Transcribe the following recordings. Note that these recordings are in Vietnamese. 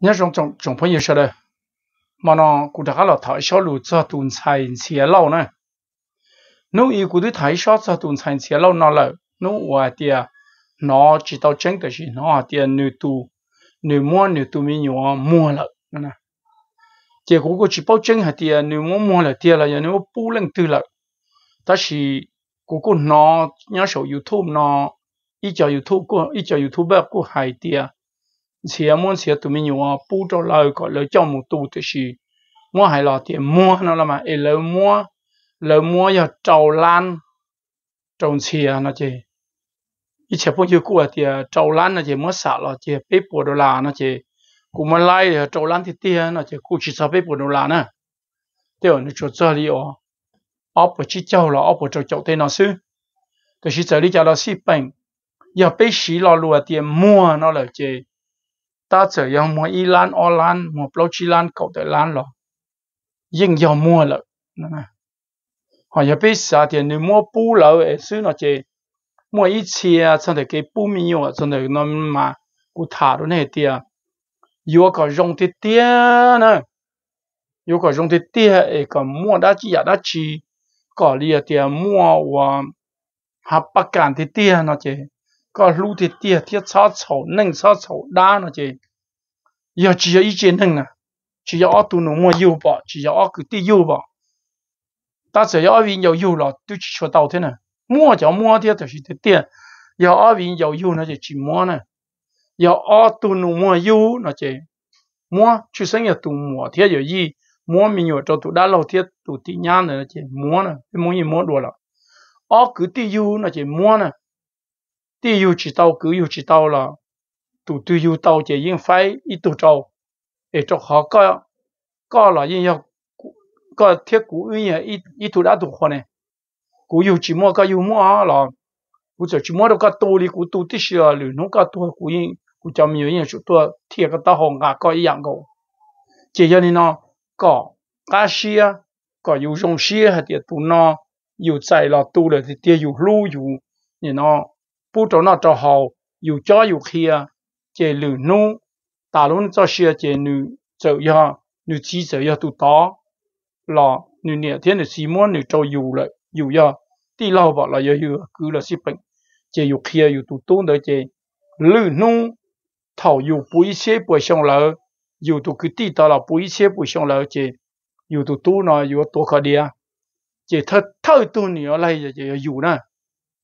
nhớ trong trong trong phong yêu sao đây mà nó cụ đã là thải sao lù cho tuần sai chia lâu nè nếu yêu cụ đi thái sao cho tuần sai chia lâu nó là nếu hòa tiệt nó chỉ tao chân tới gì nó tiệt nữ tu nữ mua nữ tu mi nhỏ mua là nè chỉ cụ cụ chỉ bao chân hạt tiệt nữ mua mua là tiệt là nữ bu lên từ là ta chỉ cụ cụ nó nhớ số YouTube nó ít cho YouTube cụ ít cho YouTube cụ hay tiệt chia muốn chia tụi mình nhua bu cho lời có lời cho một tu thì xì. Mua hay là tiền mua nó là mà lời mua lời mua giờ trâu lan. Trâu chia nó chứ ít chia bao nhiêu cua thì à, trâu lan nó chứ mua xả là chứ bếp bột đồ là nó chứ cũng mà lại trâu lan thì tiền nó chứ cũng chỉ sao bếp bột đồ là nè. Tiêu nó cho cho đi ó ó bộ chỉ châu là ó bộ cho châu tên nó xí, tôi chỉ cho đi cho nó xí bệnh giờ bếp xí lo lùa tiền mua nó là chứ ta chờ yang mua y lan, o lan mua plau chi lan, cậu tới lan lo nhưng giờ mua lợ. Họ giờ biết sao thì nếu mua bu lợ ấy, xứ nó chơi mua ít chia chân để cái bu mi yo chân để nó mà cụ thả luôn này tia yo có rong thì tia nè. Yêu có rong thì tia ấy, có mua đã chi đã chi. Có liền tia mua và hấp bạc cản thì tia nó chơi có lũ thì tia thiết xa chậu nâng xa chậu đa nó chứ giờ chỉ có ý kiến nâng nè chỉ có ở tụ nó mua yêu bỏ chỉ có ở cứ đi yêu bỏ ta sẽ có ở viên yêu yêu là tôi chỉ cho tàu thế nè mua cho mua thì thì thì tiền giờ ở viên yêu yêu nó chỉ chỉ mua nè. Giờ ở tụ nó mua yêu nó chứ mua, chú sinh giờ tụ mua thì giờ gì? Mua mình nhiều cho tụ đã lâu thì tụ tí nhang nữa chứ mua nè mua gì mua đồ là ở cứ đi yêu nó chỉ mua nè đi yêu chỉ tao chỉ là tụ yêu tao chỉ yên phải ít tụ trâu để cho họ có có là yên yêu có thiết cũ yên ít ít tụ đã tụ hoa này cũ yêu chỉ mua có yêu mua là cũ chỉ chỉ mua được cái tu đi cũ tu tí xưa rồi nó cái tu cũ yên cũ cho mình yên số tu thiết cái tao hồng ngà có ý dạng chỉ cho nên nó có cá xia có yêu dùng xia hay tiệt nó yêu chạy là tu là thì tiệt yêu lưu yêu thì nó bu trò nó trò hậu dù cho dù kia chế lử nu ta luôn cho xia chế nữ走呀nữ chỉ走呀tu đó là nữ nhẹ thiên nữ xí muốn nữ cho dù lại dù ya đi lâu bảo là ya dù cứ là xí bệnh chế dù kia dù tu tôn đấy chế lử nu thầu dù bùi xe bùi xong lỡ dù tu cứ đi đó là bùi xe bùi xong lỡ chế dù tu tu nó dù tu khó đi chế thật thơ tu nữa lại chế dù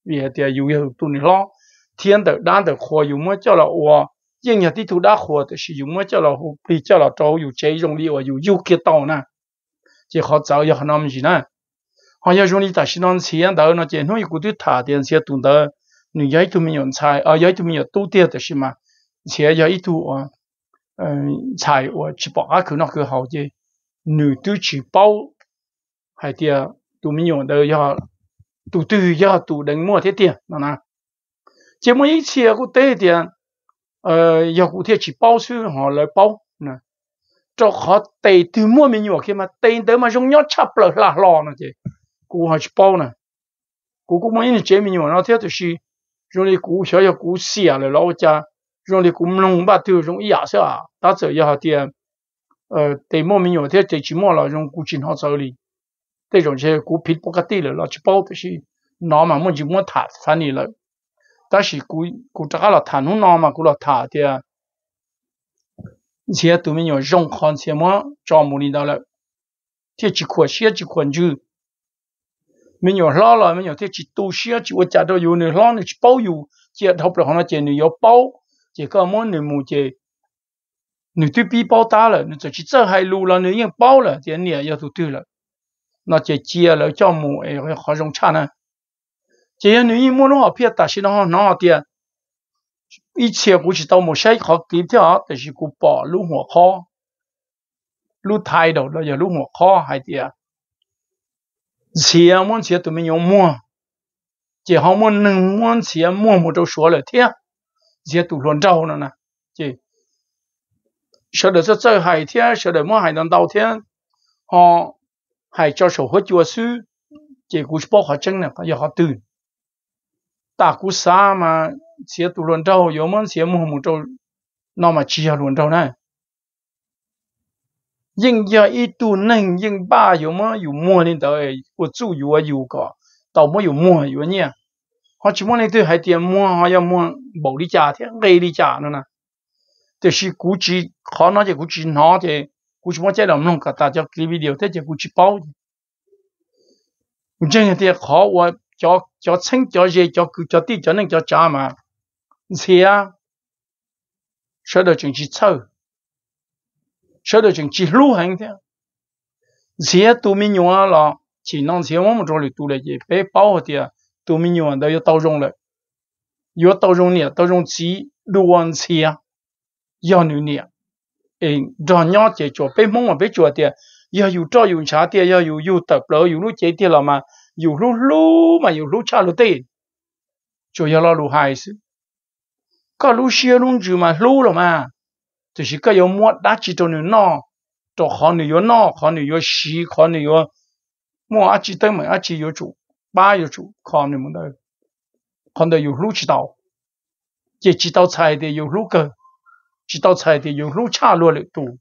Nè vì thì dù ya tu nữa lo thiên đạo đan đạo khoa dù mới cho là wa nhưng nhà tí tu đã khoa thì sử dụng mới cho là hụ bị cho là trâu dù chế dùng đi và dù yêu kia tàu nè chỉ họ giáo ya họ làm gì nè họ ya dùng đi ta xin ăn tiền đạo nó chỉ nói cụ tu thả tiền xe tu đạo người giấy tu mình nhận sai à giấy tu mình nhận tu tiền thì mà xe giấy tu à ờ sai và chỉ bảo cái cứ nó cứ hậu chứ nữ tu chỉ bao hay tiền tu mình nhận được ya tu tu ya tu đánh mua thế tiền nó nè chỉ mới ít xe cũng tê tiền ờ ya cụ thế chỉ bao sư họ lại bao, nè. Cho họ tê từ mua mình nhiều khi mà tê tới mà dùng nhót chập lở là lò nè chị. Cụ họ chỉ bao nè. Cụ cũng mới chế mình nhiều nó thế thì gì rồi thì cụ sẽ ya cụ xe à lại lâu cha. Rồi thì cũng nông ba thứ rồi ya sẽ à. Ta sẽ ya tiền. Ờ tê mua mình nhiều thế chỉ mua là dùng cụ trình họ xử lý 这种些古皮不个对了，老去包的是，拿嘛么就莫谈翻你了。但是古古这个了谈弄那嘛，古了谈的，现都没有用看什么招募领导了，这几块些几块就没有老了，没有这几多些就我家到有那老那去包邮，这他不好那这你要包，这个么你么这。你对比包大了，你就去这海路了，你已经包了，这你也要都对了， nó chỉ chia lỡ cho mù ấy họ dùng cha nè chỉ nếu như muốn họ biết ta xin nó nó tiền ít chia cũng chỉ tao một sách họ kiếm theo thì chỉ cũng bỏ lũ หัว kho lũ thay đầu đó giờ lũ หัว kho hay tiền chia muốn chia tụi mình dùng mua chỉ họ muốn nâng muốn chia mua một đầu số là thế chỉ tụi luôn trâu nữa nè chỉ sợ được sẽ chơi hay thế sợ được mua hay đàn đầu thế họ hay cho số hết chùa sư. Chỉ cú bỏ họ chân nè giờ họ từ ta cú xa mà xía tu luận đâu yếu món xía mua một trâu, nó mà chia luận đâu này. Nhưng giờ ít tu nên nhưng ba yếu mà yếu mua nên tới, của chủ yếu à yếu cả tao mới yếu mua yếu nhỉ họ chỉ muốn nên tôi hay tiền mua, họ 要 mua bảo đi trả thì gây đi trả nữa nè. Thì cú chỉ, khó nói thì cú chỉ nó thì 95개는 갖다 저 그리비디오 대체 98. 문제는 대 거와 저저 생겨지 저그저 뒤저는 저 자마. 세야. 셔도 정치 차. 셔도 정치 루행 돼. 세야 도민 용하라. 只能在我们这里读了一被包的，都没有人要到用了，要到用了，到用起六万七啊，要努力啊。诶，让人家做被忙啊被做的，要有照有茶的，要有有得了有路接的了嘛，有路路嘛有路差路的，就要那路还是，个路些路就嘛路了嘛。就是个有么打起到你那，到好你有那，好你要西，好你有么阿起登门阿起有主，八有主，看你们的，看到有路知道，这几道菜的有路个，chỉ tao chạy thì dùng lúa cha luôn lại tù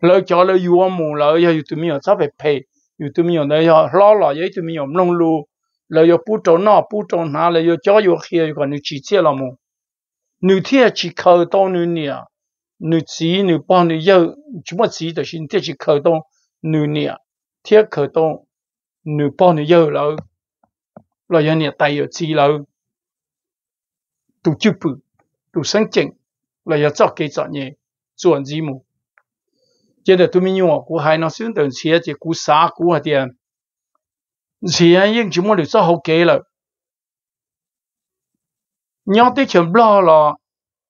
lời cho lời yêu mù lời giờ tụi mình sắp phải pay yêu tụi mình này giờ lo lo giờ tụi mình nông lu lời giờ bút trâu nọ bút trâu nà lời giờ cho yêu kia còn nữ chỉ chia làm mù nữ thiệt chỉ khờ to nữ nia nữ chỉ nữ bao nữ yêu, chỉ mà chỉ được xin thiệt chỉ khờ to nữ nia thiệt khờ to nữ bao nữ yêu, rồi lời giờ nia tay giờ chỉ rồi tụ chụp tụ sáng chỉnh là giờ cho cái chọn nhẹ chuẩn gì mù chế là tôi mình nhổ cú hai nó xuống đường xe chỉ cú xá cú hạt tiền anh nhưng chúng mình được cho hậu kế rồi nhau tới chuyện lo là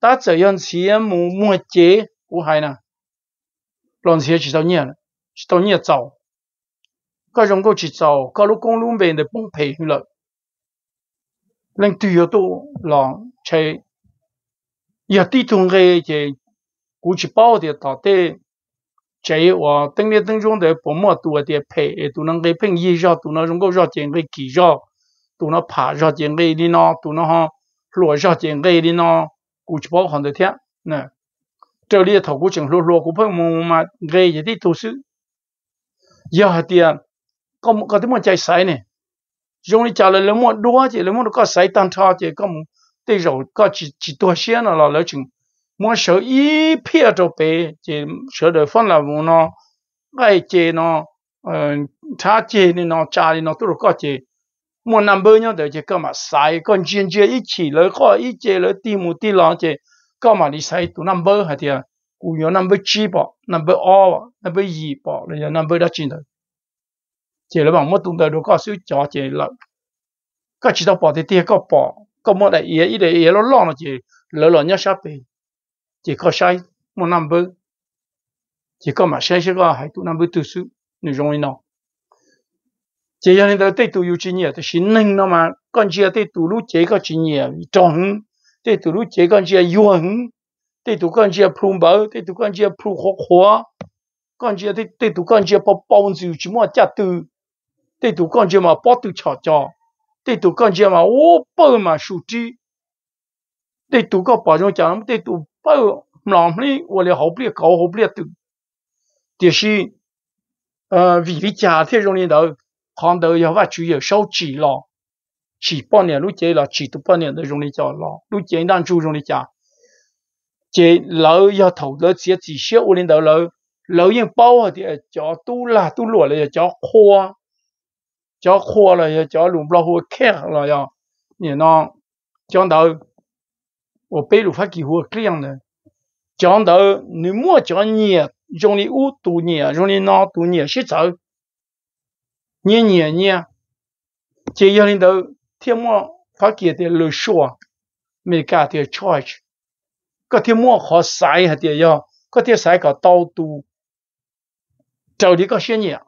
ta chỉ 用 xía mù mua chế cú hai nè lòng xe chỉ tao nhẹ chỉ tao nhẹ giàu các chúng cô chỉ giàu các lúc công luôn về để bung phê rồi lên tùy yếu tố là chơi 也对中个这过去包的到底，这我等的当中的不么多的配，都能给朋友绕，都能能够绕进个技绕，都能爬绕进个的呢，都能哈落绕进个的呢，过去包很多天，那这里头过程落落过朋友嘛，个也的都是，也还的，搞搞的么在晒呢，用你家里那么多这那么多个晒单差这个么。对肉个几几多些呢了，了就么手一片着白，就晓得放了我呢，爱接呢，嗯，他接的呢，家里呢都是个接。một năm bơ nhau để chỉ cơ mà sai còn chuyện chuyện ít chỉ lời khó ít chỉ lời tìm một tí lòng chỉ cơ mà đi sai tụ năm bơ hả thì cú nhớ năm bơ chi bỏ năm bơ o năm bơ gì bỏ là năm bơ đã chín rồi chỉ là bằng một tung đời đồ có sự cho chỉ là có chỉ đâu bỏ thì tiền có bỏ có một đại ý ý để ý nó lo nó chỉ lỡ lỡ nhớ sắp đi chỉ có sai một năm bơ chỉ có mà sai sẽ có hai tu năm bơ tu sư nội dung như nó. Chỉ cho nên tới tây tu yêu chỉ nhỉ thì xin nên nó mà. Con chia tây tu lúc chế có chính nghĩa, trong tây tu lúc chế con chia yêu hứng. Tây tu con chia phun bờ tây tu con chia phun khó khó. Con chia tây tây tu con chia bao bao nhiêu chỉ mua chả từ. Tây tu con chia mà bao từ chọ chọ 对都感觉嘛我包嘛手机，对都个包种讲，对都包哪里我的好不了搞好不了都，就是呃为了家庭容易到。看到要话主要手指咯，是半年路节了，指到半年都容易叫咯，路节当主容易讲，这老要投了这几些屋里头老老人包的叫都啦都落了叫花，叫火了要叫龙不老虎看了要，你呢讲到我背路发几乎这样的，讲到你莫讲你用你五多年，用你哪多年是走。年年年，这样领导天末发给的路说，没干的 charge，个天末好晒下的要，个天晒个刀都，找的个些年，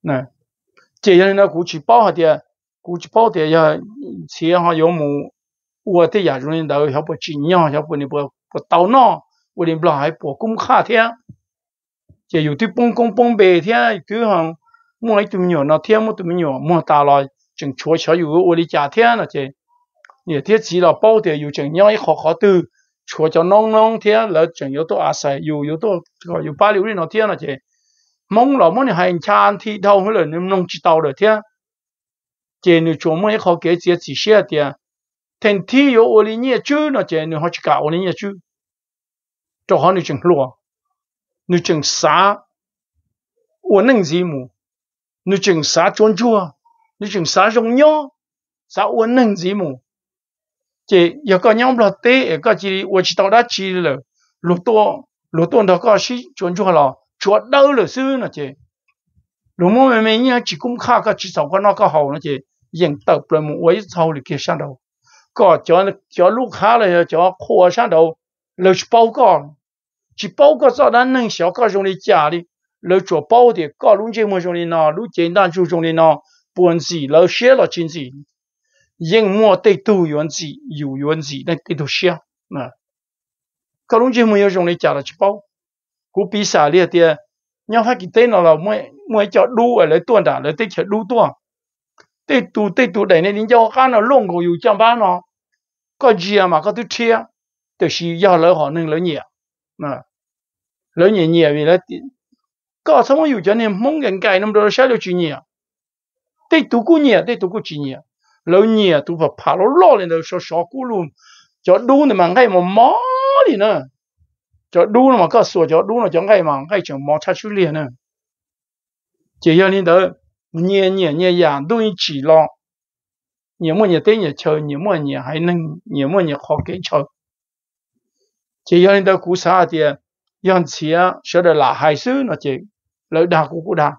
那这样领导过去包下的，过去包的要钱哈要么，我的呀领导要不尽量要不你不不到那，我连不还不公卡天，这有的帮工帮白天，就像。mua ít tụi nhiều nó thêm một tụi nhiều mua ta là chừng chúa cháu yêu ở đi trả thêm là chứ nhiều thiết chỉ là bao tiền yêu chừng nhau khó khó từ chúa cho nông nông thế là chẳng yếu tố à sai yếu yếu tố gọi yếu ba liu đi nó thế là chứ Mong là mong hành chan thì đâu hay là nông nông chỉ tàu được thế chế nếu chúa mong khó kế chế chỉ xe thì thành thi yếu ô lý nhẹ chứ, nó chế nếu họ chỉ cả ô lý nhẹ chứ. Cho họ nếu chẳng lúa nếu chẳng xá ô nâng gì mù. Nếu chẳng xá trốn chua. Nếu chẳng xá rong nhó. Xá ô nâng gì mù. Chỉ giờ có nhóm là tế có chỉ tôi chỉ tao đã chỉ là lục to lục to đó có sĩ chuẩn chua là chúa đâu là sư nó chị. Lúc mà mẹ mẹ chỉ cũng khá cái chỉ sống qua nó có hậu nó chị. Dành tập rồi một quấy sau thì kia sang đâu, có cho cho lúc khá là cho khô sang đầu lời bao con chỉ bao có sao đang nâng xéo có trong đi trả đi. Lời chúa bao thì có lúc chơi mà trong đi nó lúc chơi đang chú dùng đi nó buồn gì lời xé là chính gì? Yên mua tây tu yuan gì yu yuan gì nên tây tu xéo. Nè có lúc chơi mà trong này trả là chỉ bao cú bị xả liệt nhau phát cái tên nó là mới mới chợ đu ở lấy tuần đã lấy tây chợ đu tuần. Tây tu tây tu đấy nên cho cái nó lông của yu chẳng ba nó. Có gì mà có thứ chia thì chỉ lỡ họ nên lỡ nhiều mà lỡ nhiều nhiều vì là có sao mà yu cho nên mong cái cái nó đâu sẽ được chuyện nhiều tây tu cũng nhiều tây tu cũng chỉ nhiều lâu nhẹ tu phải phá lo lo lên đâu sao sao cú luôn. Cho đu này mà ngay mà mó đi nữa cho đu nó có sửa cho đu nó cho ngay mà ngay chẳng mò cha chú liền nữa chỉ yêu nên đó nhẹ nhẹ nhẹ nhàng đu chỉ lo nhẹ mua nhẹ tê nhẹ chờ nhẹ mua nhẹ hay nâng nhẹ mua nhẹ khó kỹ chờ chỉ yêu nên đó cú xa thì yên chỉ á được là hai sư nó chỉ lợi đa cú cú đa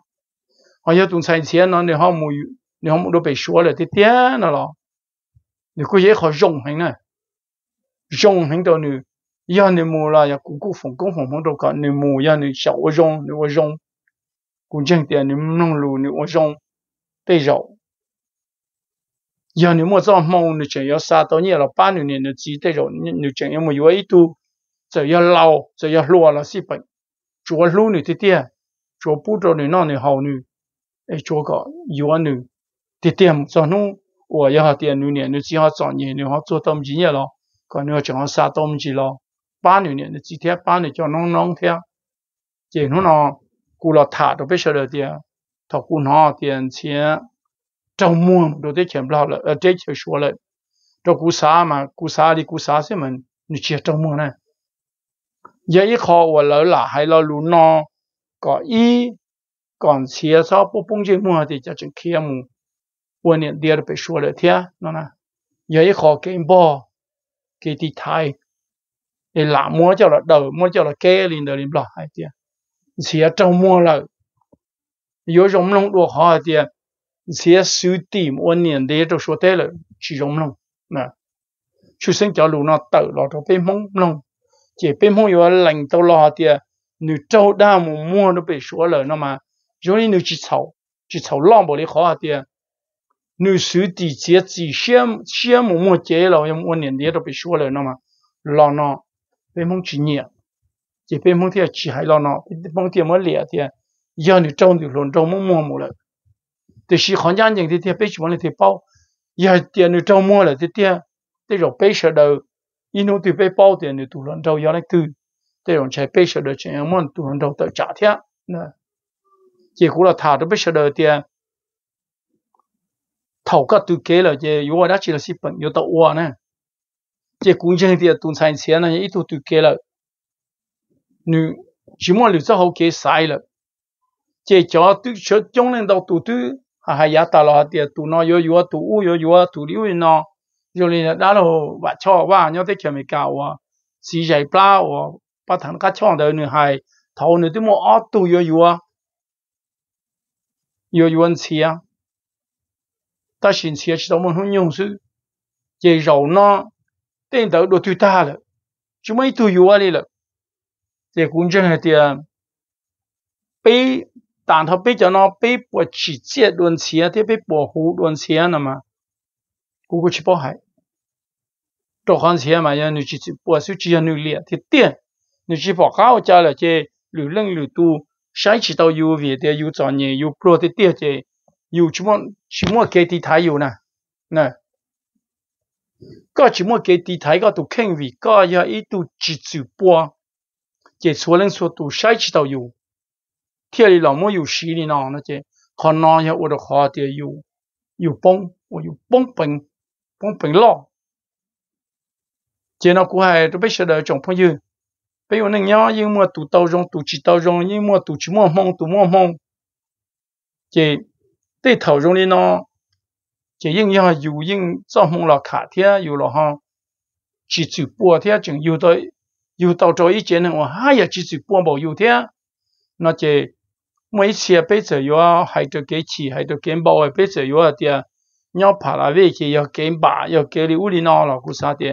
họ nhớ tụng sai chỉ nó nếu họ mùi nếu họ mùi đồ bị xóa tiếc nó lo nếu cứ dễ họ dùng hành này dùng hành đó nữa 要你木啦，要姑姑风公风风都讲你木要你小我容，你我容，估计点你弄路你我容，得绕。要你莫做梦，你真要杀到你了八六年的鸡得绕，你你真要没有一度，就要老就要落了四本，做路你的点，做不着你那你好女，哎做个有女。thì tiền cho nó 我要tiền六年，你只要早年，你好做到几年了，可能要讲三到几了， 八六年的几天，八年叫弄弄天，见侬呢，过了塔都不晓得的，他过那点钱，周末都得钱不了了，呃，这就说了，这过啥嘛，过啥的过啥什么，你去周末呢？也一靠我老啦，还老路呢，搞一搞钱啥不蹦进么的，就真开么，我呢，第二被说了天，那呢，也一靠干包，给的太。thì là mua cho là đầu mua cho là kê liền đời liền bỏ hai tiền. Xía trong mua là yếu rộng lông đùa hai tiền. Xía sứ tìm ôn niệm để cho số thế là chỉ nè chú sinh cho lũ nó tự lo cho bên mông lông chỉ bên mông yếu lành tao lo tiền. Nữ trâu đa mù mua nó bị số lời nó mà. Rồi nữ chỉ xấu chỉ xấu đi khó tiền. Nữ sứ tỷ chế chỉ xem xem mù mua chế là em ôn niệm để cho bị số lời mà. Lo bên mông chỉ nhẹ chỉ bên mông thì chỉ hay lo nó bên mông thì mới lẻ thì giờ thì trâu được lồn trâu mông mua một lần thì chỉ khó nhăn những thì thì bây giờ thì bao giờ tiền thì trâu mua là thì tiền thì rồi bây giờ đầu in nó thì bây bao tiền thì tụi lồn trâu giờ này từ thì rồi chạy bây giờ đầu chạy em muốn tụi lồn trâu tự trả thế nè chỉ cũng là thả được bây giờ đầu thì thầu cái từ kế là gì, yêu đã chỉ là ship bằng yêu tàu nè 这种才被说的这样么都轮找到假天，那结果了他都被说的天。头个都给了，这有我那去了是本有到我呢，这工程的动产钱呢，一都都给了，你起码你只好给晒了，这叫都说将来到都都还还也到了的，都那有有啊，都五有有啊，都六人呢，有人那喽，挖桥挖，要得前面搞啊，是在不啦我把他那个墙头呢还头呢都么啊都有有啊，有有人吃啊。ta xin xia chỉ tao muốn hướng nhung sư vậy rồi nó Tên tao đồ tùy ta là chúng mấy tùy yếu đi là vậy cũng chân là tiền tàn thọ bị cho nó bị bỏ chỉ chết luôn xia thì bị bỏ hú luôn xia nè mà cũng có chỉ bỏ hại đồ khoan xia mà ya nếu chỉ bỏ suy chỉ nếu liệt thì tiền nếu chỉ bỏ cao cho là chế lử lưng lử tu sai chỉ tao yêu về thì yếu chọn nhẹ yếu pro thì tiền chế有什么什么给的他有呢？那 có chỉ mua cái tí thái có tụ khen vì có ya ít tụ chỉ chịu bua chỉ số lên số tụ sai chỉ tàu yêu thiên lý lòng mua yêu xí đi nào nó chỉ còn nó ya ở đó khó thì yêu yêu bông yêu bông bình bông bình lo chỉ nó cũng hay tôi biết sẽ đợi trong phong dư bây giờ nên nhớ nhưng mà tụ tàu rong tụ chỉ tàu rong nhưng mà tụ chỉ mua mong tụ mua mong chỉ để thầu rong đi nó chỉ yên yên hay dù trong mong là khả thế ha chỉ chịu bỏ thế chừng yêu tới cho ý kiến là hai chỉ chịu bỏ bỏ yêu thế nó mấy xe bây giờ yêu hay được cái chỉ hay được cái bao bây giờ yêu thì nhau phá là về chỉ yêu cái bà yêu cái đi uli nó cũng sao thì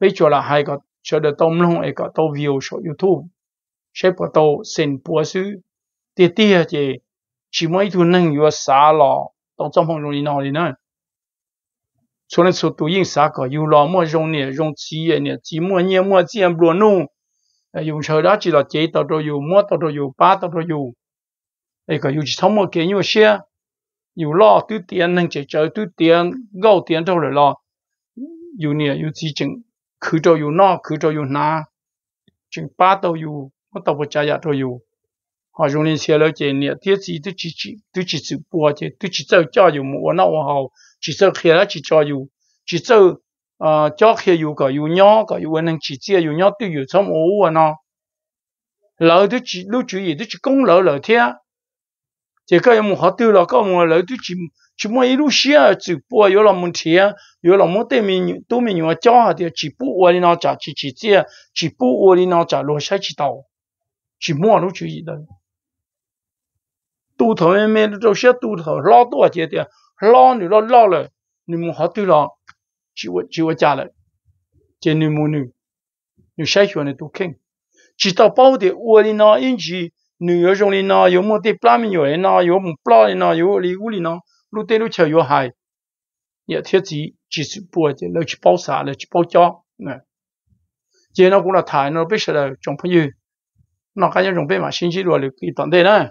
bây giờ là hai cái cho được tôm luôn ấy có tàu view cho youtube sẽ bỏ tàu xin bỏ xứ thì tiếc chỉ chỉ mấy thứ năng xả lò tàu trong phòng rồi nó đi nữa cho nên số tụ yên xả cái yếu lọ mua dùng nè dùng chi nè chỉ mua nhẹ mua chỉ em luôn nung dùng chờ đó chỉ là chế tàu đồ yếu mua tàu đồ yếu ba tàu đồ yếu ấy cái yếu chỉ thông một cái yếu xe yếu lọ tư tiền năng chế chờ tư tiền gạo tiền đâu rồi lọ yếu nè yếu chỉ chừng คือจะอยู่นอกคือจะอยู่นาจึ họ dùng lên xe lâu chế nè tiếc gì tôi chỉ chỉ tôi chỉ chịu bùa chế tôi chỉ sợ cho dù mua nó hào chỉ sợ khi đó chỉ cho dù chỉ à cho khi dù cả dù nhỏ cả dù anh đang chỉ chia dù nhỏ tôi dù xong ố à nó lỡ tôi chỉ lúc chủ yếu tôi chỉ công lỡ lỡ thế chế cái em họ tiêu là có mua lỡ tôi chỉ chỉ mua ít lúc xe chịu bùa có làm muốn thế có làm muốn để mình tôi mình nhớ cho họ thì chỉ bùa đi nó trả chỉ chỉ chia chỉ bùa đi nó trả lối sai chỉ đầu chỉ mua lúc chủ yếu đấy tu thọ em em đâu xia tu thọ lo tu à thì lo nữa lo lo rồi你们好对了chỉ我只我家了这你们女你筛选的都看只到包的我的呢因此女儿中的呢有么的 plan 有人呢有么 plan 的呢有里屋里呢 lúc tê lúc chờ yo hai ya thiết gì chỉ sự bùa thì lấy chỉ bao xả lấy chỉ bao cho nè chỉ nó cũng là thải nó biết là trong phong như nó cái những trong bên mà sinh chỉ rồi được cái toàn thế này